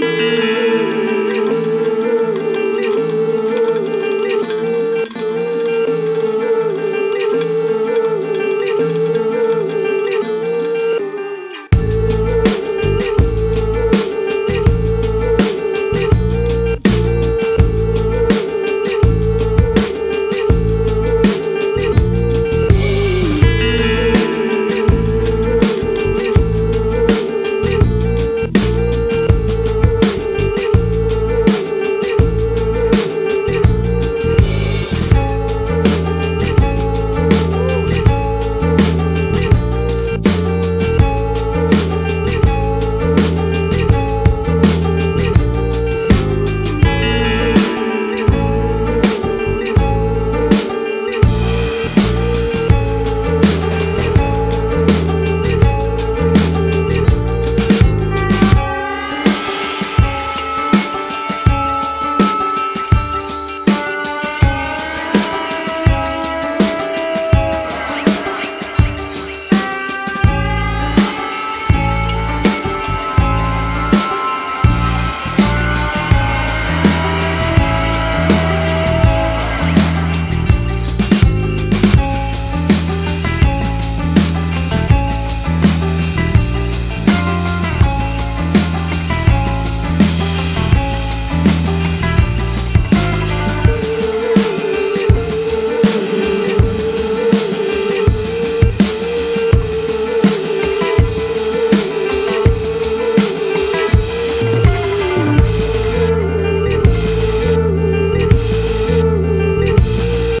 Música